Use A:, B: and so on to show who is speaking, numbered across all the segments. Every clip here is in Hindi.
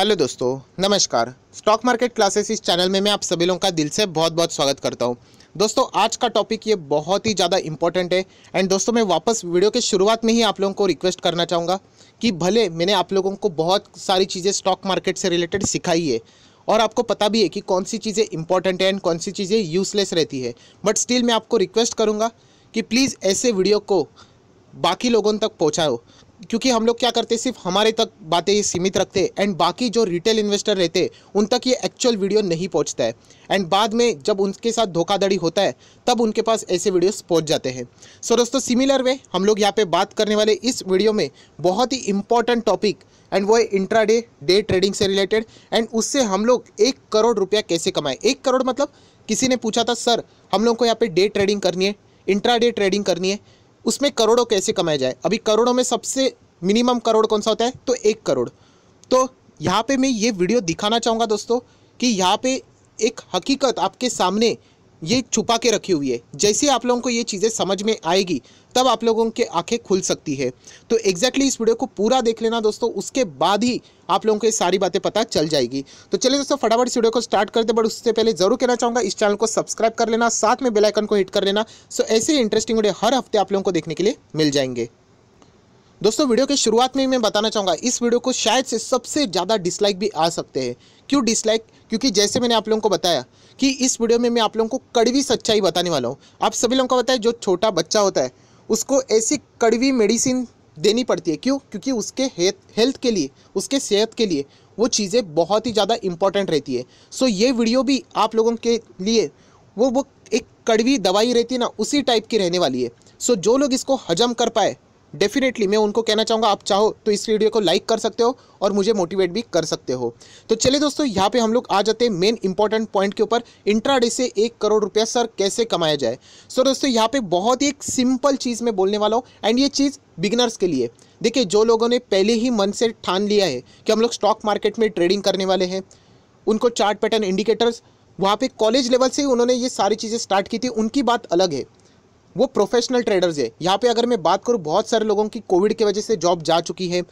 A: हेलो दोस्तों, नमस्कार। स्टॉक मार्केट क्लासेस इस चैनल में मैं आप सभी लोगों का दिल से बहुत बहुत स्वागत करता हूँ। दोस्तों, आज का टॉपिक ये बहुत ही ज़्यादा इंपॉर्टेंट है एंड दोस्तों, मैं वापस वीडियो के शुरुआत में ही आप लोगों को रिक्वेस्ट करना चाहूँगा कि भले मैंने आप लोगों को बहुत सारी चीज़ें स्टॉक मार्केट से रिलेटेड सिखाई है और आपको पता भी है कि कौन सी चीज़ें इंपॉर्टेंट है एंड कौन सी चीज़ें यूजलेस रहती है बट स्टिल मैं आपको रिक्वेस्ट करूँगा कि प्लीज़ ऐसे वीडियो को बाकी लोगों तक पहुँचाओ। क्योंकि हम लोग क्या करते, सिर्फ़ हमारे तक बातें सीमित रखते एंड बाकी जो रिटेल इन्वेस्टर रहते, उन तक ये एक्चुअल वीडियो नहीं पहुँचता है। एंड बाद में जब उनके साथ धोखाधड़ी होता है, तब उनके पास ऐसे वीडियोस पहुँच जाते हैं। सो दोस्तों सिमिलर वे हम लोग यहाँ पे बात करने वाले इस वीडियो में बहुत ही इंपॉर्टेंट टॉपिक एंड वो है इंट्रा डे ट्रेडिंग से रिलेटेड एंड उससे हम लोग एक करोड़ रुपया कैसे कमाए? एक करोड़ मतलब किसी ने पूछा था, सर, हम लोग को यहाँ पे डे ट्रेडिंग करनी है इंट्रा डे ट्रेडिंग करनी है। उसमें करोड़ों कैसे कमाए जाए? अभी करोड़ों में सबसे मिनिमम करोड़ कौन सा होता है? तो एक करोड़। तो यहाँ पे मैं ये वीडियो दिखाना चाहूँगा दोस्तों कि यहाँ पे एक हकीकत आपके सामने ये छुपा के रखी हुई है। जैसे आप लोगों को ये चीज़ें समझ में आएगी तब आप लोगों के आँखें खुल सकती है। तो एग्जैक्टली इस वीडियो को पूरा देख लेना दोस्तों, उसके बाद ही आप लोगों को ये सारी बातें पता चल जाएगी। तो चलिए दोस्तों, फटाफट इस वीडियो को स्टार्ट करते बट उससे पहले ज़रूर कहना चाहूँगा, इस चैनल को सब्सक्राइब कर लेना, साथ में बेलाइकन को हिट कर लेना। सो ऐसे इंटरेस्टिंग वीडियो हर हफ़्ते आप लोगों को देखने के लिए मिल जाएँगे। दोस्तों वीडियो के शुरुआत में ही मैं बताना चाहूँगा, इस वीडियो को शायद से सबसे ज़्यादा डिसलाइक भी आ सकते हैं। क्यों डिसलाइक क्योंकि जैसे मैंने आप लोगों को बताया कि इस वीडियो में मैं आप लोगों को कड़वी सच्चाई बताने वाला हूँ। आप सभी लोगों को बताया जो छोटा बच्चा होता है उसको ऐसी कड़वी मेडिसिन देनी पड़ती है। क्यों? क्योंकि उसके हेल्थ के लिए, उसके सेहत के लिए वो चीज़ें बहुत ही ज़्यादा इंपॉर्टेंट रहती है। सो ये वीडियो भी आप लोगों के लिए वो वो एक कड़वी दवाई रहती है ना, उसी टाइप की रहने वाली है। सो जो लोग इसको हजम कर पाए डेफिनेटली मैं उनको कहना चाहूँगा, आप चाहो तो इस वीडियो को लाइक कर सकते हो और मुझे मोटिवेट भी कर सकते हो। तो चलिए दोस्तों, यहाँ पे हम लोग आ जाते हैं मेन इंपॉर्टेंट पॉइंट के ऊपर। इंट्राडे से एक करोड़ रुपया सर कैसे कमाया जाए? सो दोस्तों, यहाँ पे बहुत ही एक सिंपल चीज़ मैं बोलने वाला हूँ एंड ये चीज़ बिगनर्स के लिए। देखिए, जो लोगों ने पहले ही मन से ठान लिया है कि हम लोग स्टॉक मार्केट में ट्रेडिंग करने वाले हैं, उनको चार्ट पैटर्न इंडिकेटर्स वहाँ पे कॉलेज लेवल से ही उन्होंने ये सारी चीज़ें स्टार्ट की थी, उनकी बात अलग है। वो प्रोफेशनल ट्रेडर्स है। यहाँ पे अगर मैं बात करूँ, बहुत सारे लोगों की कोविड की वजह से जॉब जा चुकी है।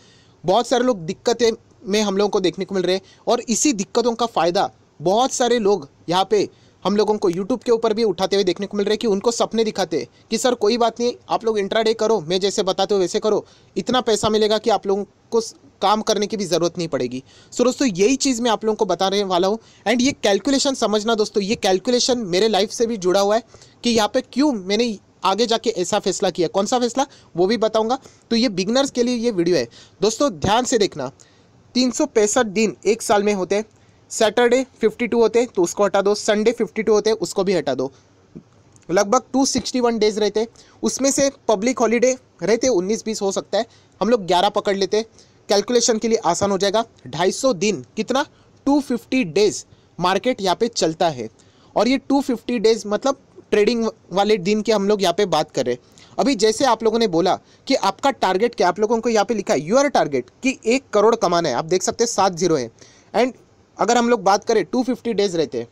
A: बहुत सारे लोग दिक्कतें में हम लोगों को देखने को मिल रहे हैं और इसी दिक्कतों का फ़ायदा बहुत सारे लोग यहाँ पे हम लोगों को यूट्यूब के ऊपर भी उठाते हुए देखने को मिल रहे हैं कि उनको सपने दिखाते हैं कि, सर, कोई बात नहीं, आप लोग इंट्राडे करो, मैं जैसे बताते हो वैसे करो। इतना पैसा मिलेगा कि आप लोगों को काम करने की भी ज़रूरत नहीं पड़ेगी। सो दोस्तों, यही चीज़ मैं आप लोगों को बताने वाला हूँ। एंड ये कैलकुलेशन समझना दोस्तों, ये कैलकुलेशन मेरे लाइफ से भी जुड़ा हुआ है कि यहाँ पे क्यों मैंने आगे जाके ऐसा फैसला किया। कौन सा फैसला? वो भी बताऊँगा। तो ये बिगनर्स के लिए ये वीडियो है। दोस्तों, ध्यान से देखना। तीन सौ पैंसठ दिन एक साल में होते हैं। सैटरडे 52 होते तो उसको हटा दो। संडे 52 होते उसको भी हटा दो। लगभग 261 डेज़ रहते उसमें से पब्लिक हॉलीडे रहते 19 बीस हो सकता है। हम लोग 11 पकड़ लेते कैलकुलेशन के लिए आसान हो जाएगा। 250 दिन, कितना? 250 डेज़ मार्केट यहाँ पे चलता है। और ये 250 डेज़ मतलब ट्रेडिंग वाले दिन की हम लोग यहाँ पे बात कर अभी जैसे आप लोगों ने बोला कि आपका टारगेट क्या आप लोगों को यहाँ पे लिखा है यूर टारगेट कि एक करोड़ कमाना है। आप देख सकते हैं सात ज़ीरो है। एंड अगर हम लोग बात करें टू फिफ्टी डेज़ रहते हैं।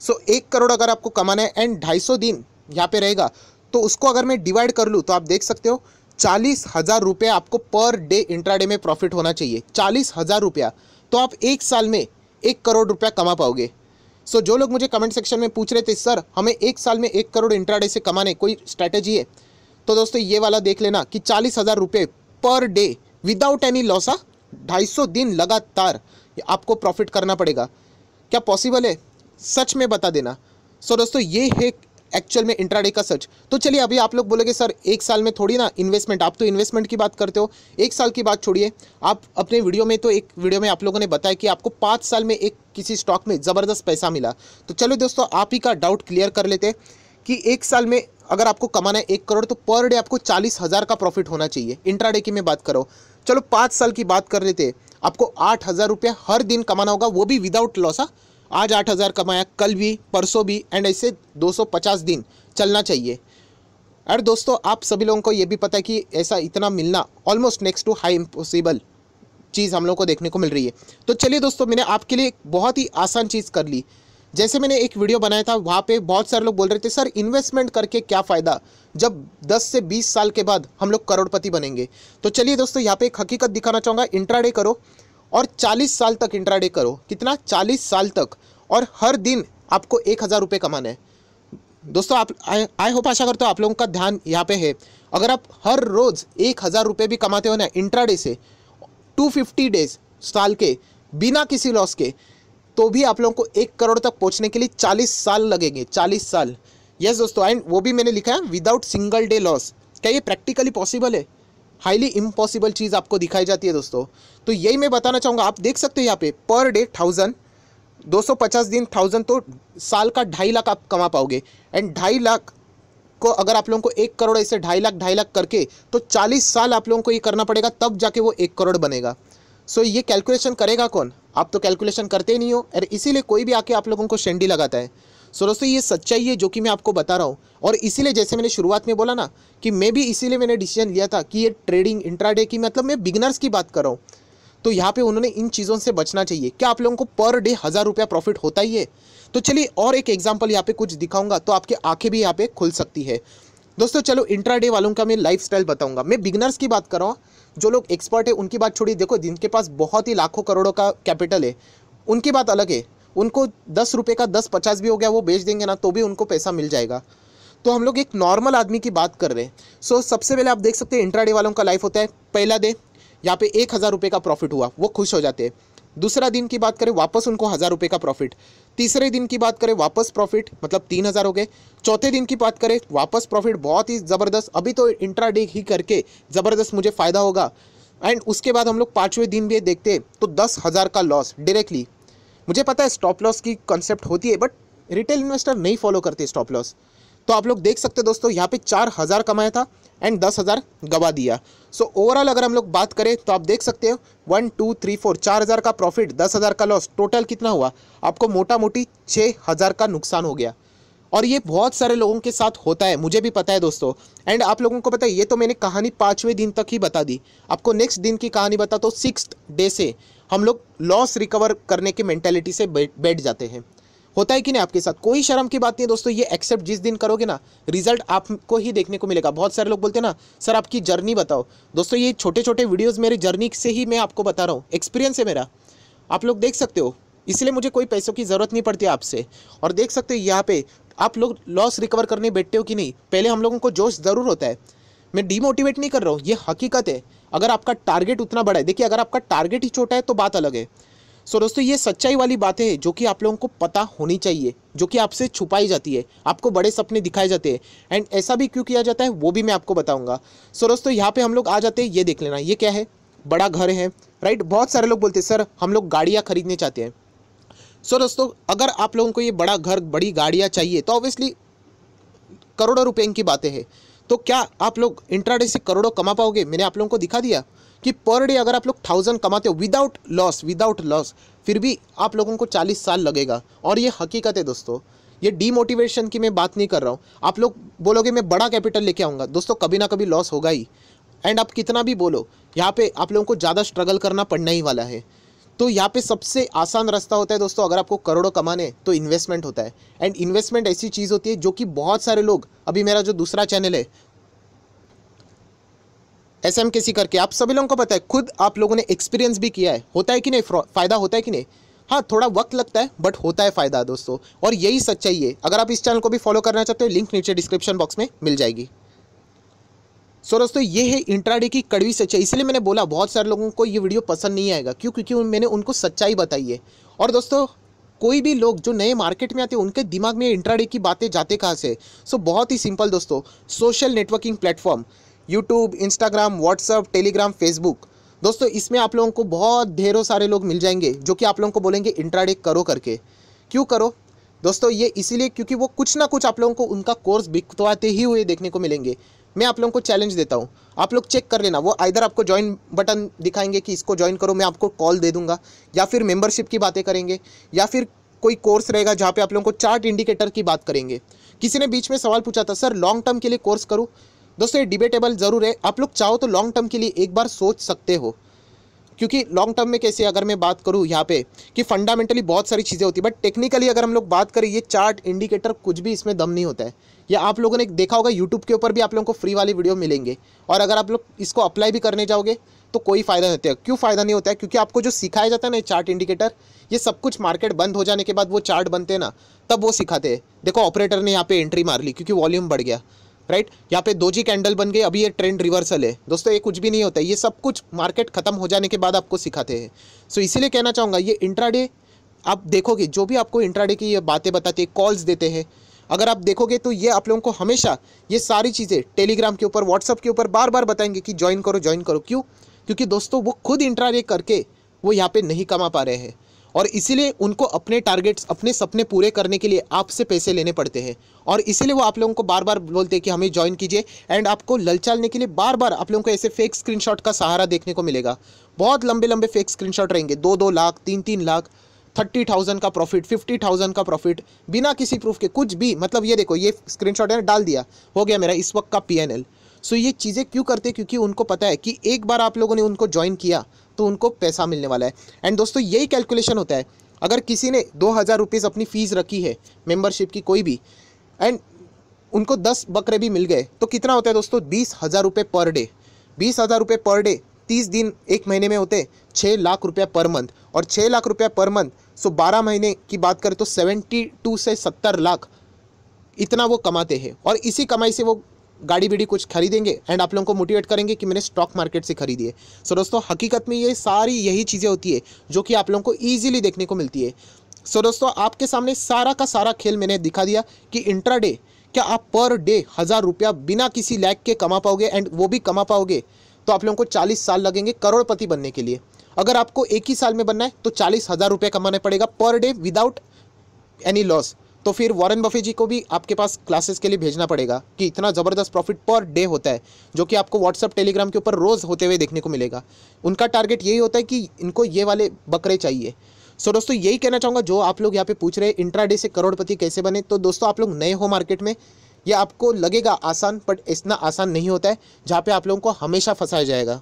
A: सो एक करोड़ अगर आपको कमाना है एंड ढाई सौ दिन यहाँ पे रहेगा तो उसको अगर मैं डिवाइड कर लूँ तो आप देख सकते हो, चालीस हज़ार रुपया आपको पर डे इंट्राडे में प्रॉफिट होना चाहिए। चालीस हज़ार रुपया। तो आप एक साल में एक करोड़ रुपया कमा पाओगे। सो so, जो लोग मुझे कमेंट सेक्शन में पूछ रहे थे सर हमें एक साल में एक करोड़ इंट्राडे से कमाने कोई स्ट्रैटेजी है? तो दोस्तों ये वाला देख लेना कि चालीस हज़ार रुपये पर डे विदाउट एनी लॉसा ढाई सौ दिन लगातार आपको प्रॉफिट करना पड़ेगा। क्या पॉसिबल है? सच में बता देना। सो so, दोस्तों ये है एक्चुअल में इंट्राडे का सच तो चलिए, अभी आप लोग बोलोगे, सर, एक साल में थोड़ी ना इन्वेस्टमेंट आप तो इन्वेस्टमेंट की बात करते हो। एक साल की बात छोड़िए। आप अपने वीडियो में तो एक वीडियो में आप लोगों ने बताया कि आपको पाँच साल में एक किसी स्टॉक में ज़बरदस्त पैसा मिला। तो चलो दोस्तों, आप ही का डाउट क्लियर कर लेते कि एक साल में अगर आपको कमाना है एक करोड़ तो पर डे आपको चालीस हज़ार का प्रॉफिट होना चाहिए। इंट्राडे की मैं बात करो चलो, पाँच साल की बात कर लेते। आपको आठ हज़ार रुपया हर दिन कमाना होगा, वो भी विदाउट लॉसा आज आठ हज़ार कमाया, कल भी, परसों भी एंड ऐसे 250 दिन चलना चाहिए। और दोस्तों, आप सभी लोगों को ये भी पता है कि ऐसा इतना मिलना almost next to high impossible चीज़ हम लोग को देखने को मिल रही है। तो चलिए दोस्तों, मैंने आपके लिए बहुत ही आसान चीज़ कर ली। जैसे मैंने एक वीडियो बनाया था, वहाँ पे बहुत सारे लोग बोल रहे थे, सर इन्वेस्टमेंट करके क्या फ़ायदा? जब 10 से 20 साल के बाद हम लोग करोड़पति बनेंगे। तो चलिए दोस्तों, यहाँ पे एक हकीकत दिखाना चाहूँगा इंट्राडे करो। और 40 साल तक इंट्राडे करो। कितना? 40 साल तक। और हर दिन आपको एक हज़ार रुपये कमाना है। दोस्तों, आप आई होप आशा करते हो आप लोगों का ध्यान यहाँ पे है। अगर आप हर रोज़ एक हज़ार रुपये भी कमाते हो ना, इंट्राडे से टू फिफ्टी डेज़ साल के, बिना किसी लॉस के तो भी आप लोगों को एक करोड़ तक पहुँचने के लिए चालीस साल लगेंगे। चालीस साल। यस दोस्तों एंड वो भी मैंने लिखा है विदाउट सिंगल डे लॉस क्या ये प्रैक्टिकली पॉसिबल है? हाईली इम्पॉसिबल चीज़ आपको दिखाई जाती है दोस्तों। तो यही मैं बताना चाहूँगा आप देख सकते हो यहाँ पे पर डे थाउज़ेंड दो सौ पचास दिन थाउज़ेंड तो साल का ढाई लाख आप कमा पाओगे। एंड ढाई लाख को अगर आप लोगों को एक करोड़ ऐसे ढाई लाख ढाई लाख करके तो चालीस साल आप लोगों को ये करना पड़ेगा तब जाके वो एक करोड़ बनेगा। सो so, ये कैलकुलेशन करेगा कौन? आप तो कैलकुलेशन करते नहीं हो और इसीलिए कोई भी आके आप लोगों को शेंडी लगाता है। सो दोस्तों, ये सच्चाई है जो कि मैं आपको बता रहा हूँ। और इसीलिए जैसे मैंने शुरुआत में बोला ना कि मैं भी इसीलिए मैंने डिसीज़न लिया था कि ये ट्रेडिंग इंट्राडे की मतलब मैं बिगनर्स की बात कर रहा हूँ। तो यहाँ पे उन्होंने इन चीज़ों से बचना चाहिए। क्या आप लोगों को पर डे हज़ार रुपया प्रॉफिट होता ही है? तो चलिए और एक एग्ज़ाम्पल यहाँ पे कुछ दिखाऊँगा तो आपकी आँखें भी यहाँ पे खुल सकती है। दोस्तों, चलो इंट्राडे वालों का मैं लाइफ स्टाइल बताऊँगा। मैं बिगनर्स की बात कर रहा हूँ। जो लोग एक्सपर्ट है, उनकी बात छोड़िए। देखो, जिनके पास बहुत ही लाखों करोड़ों का कैपिटल है, उनकी बात अलग है। उनको दस रुपये का, दस पचास भी हो गया, वो बेच देंगे ना तो भी उनको पैसा मिल जाएगा। तो हम लोग एक नॉर्मल आदमी की बात कर रहे हैं। सो सबसे पहले आप देख सकते हैं इंट्राडे वालों का लाइफ होता है, पहला डे यहाँ पे एक हज़ार रुपये का प्रॉफिट हुआ, वो खुश हो जाते हैं। दूसरा दिन की बात करें, वापस उनको हज़ार रुपये का प्रॉफिट तीसरे दिन की बात करें, वापस प्रॉफिट मतलब तीन हज़ार हो गए। चौथे दिन की बात करें, वापस प्रॉफिट बहुत ही ज़बरदस्त, अभी तो इंट्राडे ही करके ज़बरदस्त मुझे फ़ायदा होगा। एंड उसके बाद हम लोग पाँचवें दिन भी देखते तो दस हज़ार का लॉस डायरेक्टली मुझे पता है स्टॉप लॉस की कॉन्सेप्ट होती है बट रिटेल इन्वेस्टर नहीं फॉलो करते स्टॉप लॉस तो आप लोग देख सकते दोस्तों यहाँ पे चार हज़ार कमाया था एंड दस हज़ार गवा दिया. सो so, ओवरऑल अगर हम लोग बात करें तो आप देख सकते हो वन टू थ्री फोर चार हज़ार का प्रॉफिट दस हज़ार का लॉस टोटल कितना हुआ? आपको मोटा मोटी छः हज़ार का नुकसान हो गया. और ये बहुत सारे लोगों के साथ होता है मुझे भी पता है दोस्तों. एंड आप लोगों को पता है ये तो मैंने कहानी पाँचवें दिन तक ही बता दी. आपको नेक्स्ट दिन की कहानी बता तो सिक्स डे से हम लोग लॉस रिकवर करने की मैंटेलिटी से बैठ जाते हैं। होता है कि नहीं आपके साथ? कोई शर्म की बात नहीं है दोस्तों, ये एक्सेप्ट जिस दिन करोगे ना रिज़ल्ट आपको ही देखने को मिलेगा। बहुत सारे लोग बोलते हैं ना, सर, आपकी जर्नी बताओ। दोस्तों, ये छोटे छोटे वीडियोस मेरी जर्नी से ही मैं आपको बता रहा हूँ। एक्सपीरियंस है मेरा। आप लोग देख सकते हो। इसलिए मुझे कोई पैसों की ज़रूरत नहीं पड़ती आपसे। और देख सकते हो यहाँ पे आप लोग लॉस रिकवर करने बैठते हो कि नहीं? पहले हम लोगों को जोश ज़रूर होता है। मैं डीमोटिवेट नहीं कर रहा हूँ। ये हकीकत है। अगर आपका टारगेट उतना बड़ा है, देखिए, अगर आपका टारगेट ही छोटा है तो बात अलग है। सो दोस्तों, ये सच्चाई वाली बातें हैं, जो कि आप लोगों को पता होनी चाहिए, जो कि आपसे छुपाई जाती है, आपको बड़े सपने दिखाए जाते हैं। एंड ऐसा भी क्यों किया जाता है, वो भी मैं आपको बताऊँगा। सो दोस्तों, यहाँ पे हम लोग आ जाते हैं, ये देख लेना, ये क्या है? बड़ा घर है राइट बहुत सारे लोग बोलते हैं, सर, हम लोग गाड़ियाँ खरीदने चाहते हैं। सो दोस्तों, अगर आप लोगों को ये बड़ा घर, बड़ी गाड़ियाँ चाहिए तो ऑब्वियसली करोड़ों रुपए की बातें हैं। तो क्या आप लोग इंट्राडे से करोड़ों कमा पाओगे? मैंने आप लोगों को दिखा दिया कि पर डे अगर आप लोग थाउज़ेंड कमाते हो विदाउट लॉस विदाउट लॉस फिर भी आप लोगों को चालीस साल लगेगा। और ये हकीकत है दोस्तों, ये डीमोटिवेशन की मैं बात नहीं कर रहा हूँ। आप लोग बोलोगे, मैं बड़ा कैपिटल लेके आऊँगा। दोस्तों, कभी ना कभी लॉस होगा ही। एंड आप कितना भी बोलो, यहाँ पे आप लोगों को ज़्यादा स्ट्रगल करना पड़ना ही वाला है। तो यहाँ पे सबसे आसान रास्ता होता है दोस्तों, अगर आपको करोड़ों कमाने तो इन्वेस्टमेंट होता है। एंड इन्वेस्टमेंट ऐसी चीज़ होती है जो कि बहुत सारे लोग, अभी मेरा जो दूसरा चैनल है एस एम के सी करके। आप सभी लोगों को पता है, खुद आप लोगों ने एक्सपीरियंस भी किया है। होता है कि नहीं? फ़ायदा होता है कि नहीं? हाँ थोड़ा वक्त लगता है बट होता है फ़ायदा दोस्तों। और यही सच्चाई है। अगर आप इस चैनल को भी फॉलो करना चाहते हो लिंक नीचे डिस्क्रिप्शन बॉक्स में मिल जाएगी। सो दोस्तों, ये है इंट्राडे की कड़वी सच्चाई। इसलिए मैंने बोला, बहुत सारे लोगों को ये वीडियो पसंद नहीं आएगा। क्यों? क्योंकि मैंने उनको सच्चाई बताई है। और दोस्तों, कोई भी लोग जो नए मार्केट में आते हैं, उनके दिमाग में इंट्राडे की बातें जाते कहाँ से सो बहुत ही सिंपल दोस्तों social networking platform YouTube Instagram WhatsApp Telegram Facebook दोस्तों, इसमें आप लोगों को बहुत ढेरों सारे लोग मिल जाएँगे, जो कि आप लोगों को बोलेंगे इंट्राडे करो करके। क्यों करो? दोस्तों, ये इसीलिए क्योंकि वो कुछ ना कुछ आप लोगों को उनका कोर्स बिकवाते ही हुए देखने को मिलेंगे। मैं आप लोगों को चैलेंज देता हूँ। आप लोग चेक कर लेना। वो इधर आपको ज्वाइन बटन दिखाएँगे कि इसको ज्वाइन करो, मैं आपको कॉल दे दूँगा। या फिर मेंबरशिप की बातें करेंगे। या फिर कोई कोर्स रहेगा जहाँ पे आप लोगों को चार्ट इंडिकेटर की बात करेंगे। किसी ने बीच में सवाल पूछा था, सर लॉन्ग टर्म के लिए कोर्स करूँ? दोस्तों, ये डिबेटेबल ज़रूर है। आप लोग चाहो तो लॉन्ग टर्म के लिए एक बार सोच सकते हो। क्योंकि लॉन्ग टर्म में कैसे, अगर मैं बात करूँ यहाँ पे, कि फंडामेंटली बहुत सारी चीज़ें होती बट टेक्निकली अगर हम लोग बात करें, ये चार्ट इंडिकेटर कुछ भी इसमें दम नहीं होता है। या आप लोगों ने देखा होगा यूट्यूब के ऊपर भी आप लोगों को फ्री वाली वीडियो मिलेंगे। और अगर आप लोग इसको अप्लाई भी करने जाओगे तो कोई फ़ायदा नहीं होता है। क्यों फ़ायदा नहीं होता है? क्योंकि आपको जो सिखाया जाता है ना चार्ट इंडिकेटर ये सब कुछ मार्केट बंद हो जाने के बाद वो चार्ट बनते हैं ना, तब वो सिखाते हैं। देखो ऑपरेटर ने यहाँ पे एंट्री मार ली, क्योंकि वॉल्यूम बढ़ गया। राइट? यहाँ पे दो जी कैंडल बन गई अभी ये ट्रेंड रिवर्सल है। दोस्तों, ये कुछ भी नहीं होता है। ये सब कुछ मार्केट खत्म हो जाने के बाद आपको सिखाते हैं। सो इसीलिए कहना चाहूँगा, ये इंट्राडे आप देखोगे, जो भी आपको इंट्राडे की ये बातें बताते हैं कॉल्स देते हैं, अगर आप देखोगे तो ये आप लोगों को हमेशा ये सारी चीज़ें टेलीग्राम के ऊपर व्हाट्सअप के ऊपर बार बार बताएँगे कि ज्वाइन करो ज्वाइन करो। क्यों? क्योंकि दोस्तों, वो खुद इंट्राडे करके वो यहाँ पे नहीं कमा पा रहे हैं। और इसीलिए उनको अपने टारगेट्स अपने सपने पूरे करने के लिए आपसे पैसे लेने पड़ते हैं। और इसीलिए वो आप लोगों को बार बार बोलते हैं कि हमें ज्वाइन कीजिए एंड आपको ललचालने के लिए बार बार आप लोगों को ऐसे फेक स्क्रीनशॉट का सहारा देखने को मिलेगा। बहुत लंबे लंबे फेक स्क्रीनशॉट रहेंगे। दो दो लाख तीन तीन लाख थर्टी थाउज़ेंड का प्रॉफिट फिफ्टी थाउज़ेंड का प्रॉफिट बिना किसी प्रूफ के कुछ भी मतलब ये देखो, ये स्क्रीनशॉट है डाल दिया। हो गया मेरा इस वक्त का पीएनएल सो ये चीज़ें क्यों करते क्योंकि उनको पता है कि एक बार आप लोगों ने उनको ज्वाइन किया तो उनको पैसा मिलने वाला है। एंड दोस्तों, यही कैलकुलेशन होता है। अगर किसी ने दो हज़ार रुपीज़ अपनी फ़ीस रखी है मेंबरशिप की कोई भी एंड उनको दस बकरे भी मिल गए तो कितना होता है दोस्तों? बीस हज़ार रुपये पर डे बीस हज़ार रुपये पर डे तीस दिन एक महीने में होते छः लाख रुपया पर मंथ और छः लाख रुपया पर मंथ सो बारह महीने की बात करें तो सेवेंटी टू से सत्तर लाख इतना वो कमाते हैं। और इसी कमाई से वो गाड़ी बीड़ी कुछ खरीदेंगे एंड आप लोगों को मोटिवेट करेंगे कि मैंने स्टॉक मार्केट से खरीदी है। सो दोस्तों, हकीकत में ये सारी यही चीज़ें होती है जो कि आप लोगों को ईजिली देखने को मिलती है। सो दोस्तों, आपके सामने सारा का सारा खेल मैंने दिखा दिया कि इंट्राडे क्या आप पर डे हज़ार रुपया बिना किसी लैग के कमा पाओगे एंड वो भी कमा पाओगे? तो आप लोगों को चालीस साल लगेंगे करोड़पति बनने के लिए। अगर आपको एक ही साल में बनना है तो चालीस हज़ार रुपये कमाना पड़ेगा per day without any loss तो फिर वॉरेन बफे जी को भी आपके पास क्लासेस के लिए भेजना पड़ेगा कि इतना ज़बरदस्त प्रॉफिट पर डे होता है जो कि आपको व्हाट्सअप टेलीग्राम के ऊपर रोज़ होते हुए देखने को मिलेगा। उनका टारगेट यही होता है कि इनको ये वाले बकरे चाहिए। सो so, दोस्तों यही कहना चाहूँगा जो आप लोग यहाँ पे पूछ रहे हैं इंट्राडे से करोड़पति कैसे बने तो दोस्तों आप लोग नए हो मार्केट में ये आपको लगेगा आसान बट इतना आसान नहीं होता है जहाँ पे आप लोगों को हमेशा फंसाया जाएगा।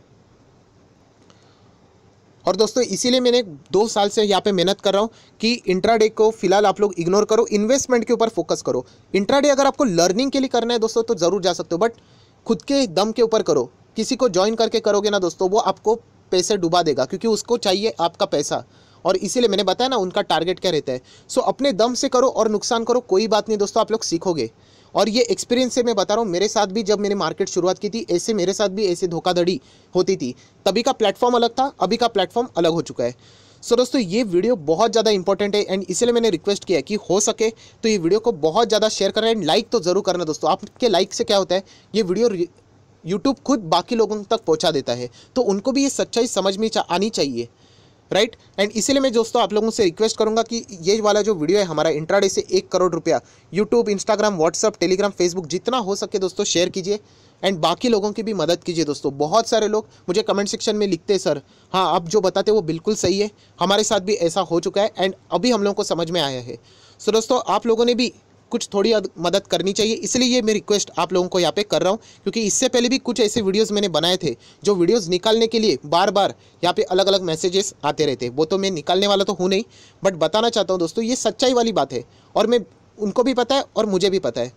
A: और दोस्तों, इसीलिए मैंने दो साल से यहाँ पे मेहनत कर रहा हूँ कि इंट्राडे को फ़िलहाल आप लोग इग्नोर करो इन्वेस्टमेंट के ऊपर फोकस करो। इंट्राडे अगर आपको लर्निंग के लिए करना है दोस्तों तो ज़रूर जा सकते हो बट खुद के दम के ऊपर करो। किसी को ज्वाइन करके करोगे ना दोस्तों, वो आपको पैसे डुबा देगा, क्योंकि उसको चाहिए आपका पैसा। और इसीलिए मैंने बताया ना, उनका टारगेट क्या रहता है। सो अपने दम से करो और नुकसान करो, कोई बात नहीं दोस्तों, आप लोग सीखोगे। और ये एक्सपीरियंस से मैं बता रहा हूँ मेरे साथ भी जब मैंने मार्केट शुरुआत की थी ऐसे मेरे साथ भी ऐसे धोखाधड़ी होती थी। तभी का प्लेटफॉर्म अलग था अभी का प्लेटफॉर्म अलग हो चुका है। सो so, दोस्तों ये वीडियो बहुत ज़्यादा इंपॉर्टेंट है एंड इसलिए मैंने रिक्वेस्ट किया कि हो सके तो ये वीडियो को बहुत ज़्यादा शेयर करें एंड लाइक तो ज़रूर करना दोस्तों। आपके लाइक से क्या होता है ये वीडियो यूट्यूब खुद बाकी लोगों तक पहुँचा देता है। तो उनको भी ये सच्चाई समझ में आनी चाहिए। राइट? एंड इसीलिए मैं दोस्तों आप लोगों से रिक्वेस्ट करूँगा कि ये वाला जो वीडियो है हमारा इंट्राडे से एक करोड़ रुपया YouTube Instagram WhatsApp Telegram Facebook जितना हो सके दोस्तों शेयर कीजिए। एंड बाकी लोगों की भी मदद कीजिए दोस्तों। बहुत सारे लोग मुझे कमेंट सेक्शन में लिखते हैं सर हाँ आप जो बताते वो बिल्कुल सही है। हमारे साथ भी ऐसा हो चुका है। एंड अभी हम लोगों को समझ में आया है। सो दोस्तों आप लोगों ने भी कुछ थोड़ी मदद करनी चाहिए। इसलिए ये मैं रिक्वेस्ट आप लोगों को यहाँ पे कर रहा हूँ क्योंकि इससे पहले भी कुछ ऐसे वीडियोस मैंने बनाए थे जो वीडियोस निकालने के लिए बार बार यहाँ पे अलग अलग मैसेजेस आते रहते वो तो मैं निकालने वाला तो हूँ नहीं बट बताना चाहता हूँ दोस्तों ये सच्चाई वाली बात है और मैं उनको भी पता है और मुझे भी पता है।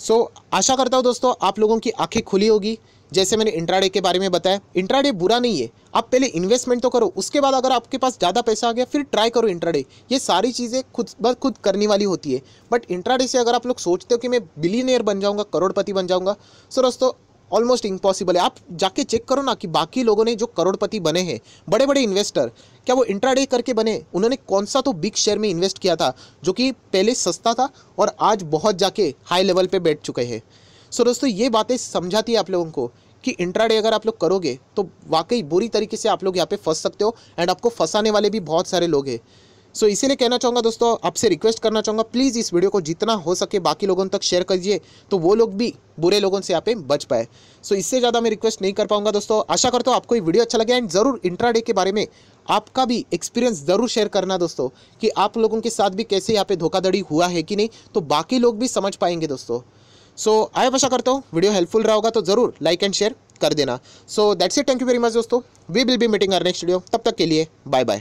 A: सो so, आशा करता हूँ दोस्तों आप लोगों की आँखें खुली होगी जैसे मैंने इंट्राडे के बारे में बताया इंट्राडे बुरा नहीं है। आप पहले इन्वेस्टमेंट तो करो, उसके बाद अगर आपके पास ज़्यादा पैसा आ गया, फिर ट्राई करो इंट्राडे ये सारी चीज़ें खुद ब खुद करने वाली होती है। बट इंट्राडे से अगर आप लोग सोचते हो कि मैं बिलीनियर बन जाऊँगा, करोड़पति बन जाऊँगा सो दोस्तों ऑलमोस्ट इम्पॉसिबल है। आप जाके चेक करो ना कि बाकी लोगों ने जो करोड़पति बने हैं बड़े बड़े इन्वेस्टर क्या वो इंट्राडे करके बने? उन्होंने कौन सा तो बिग शेयर में इन्वेस्ट किया था, जो कि पहले सस्ता था और आज बहुत जाके हाई लेवल पे बैठ चुके हैं। सो दोस्तों ये बातें समझाती है आप लोगों को कि इंट्राडे अगर आप लोग करोगे तो वाकई बुरी तरीके से आप लोग यहाँ पे फंस सकते हो एंड आपको फंसाने वाले भी बहुत सारे लोग हैं। सो so, इसीलिए कहना चाहूँगा दोस्तों आपसे रिक्वेस्ट करना चाहूँगा प्लीज़ इस वीडियो को जितना हो सके बाकी लोगों तक शेयर करिए तो वो लोग भी बुरे लोगों से यहाँ पे बच पाए। सो so, इससे ज़्यादा मैं रिक्वेस्ट नहीं कर पाऊँगा दोस्तों। आशा करता हूँ आपको ये वीडियो अच्छा लगे एंड ज़रूर इंट्राडे के बारे में आपका भी एक्सपीरियंस ज़रूर शेयर करना दोस्तों कि आप लोगों के साथ भी कैसे यहाँ पे धोखाधड़ी हुआ है कि नहीं तो बाकी लोग भी समझ पाएँगे दोस्तों। सो आई आया आशा करता हूँ वीडियो हेल्पफुल रहा होगा तो ज़रूर लाइक एंड शेयर कर देना. So that's it thank you very much दोस्तों. We will be meeting our next video तब तक के लिए बाय बाय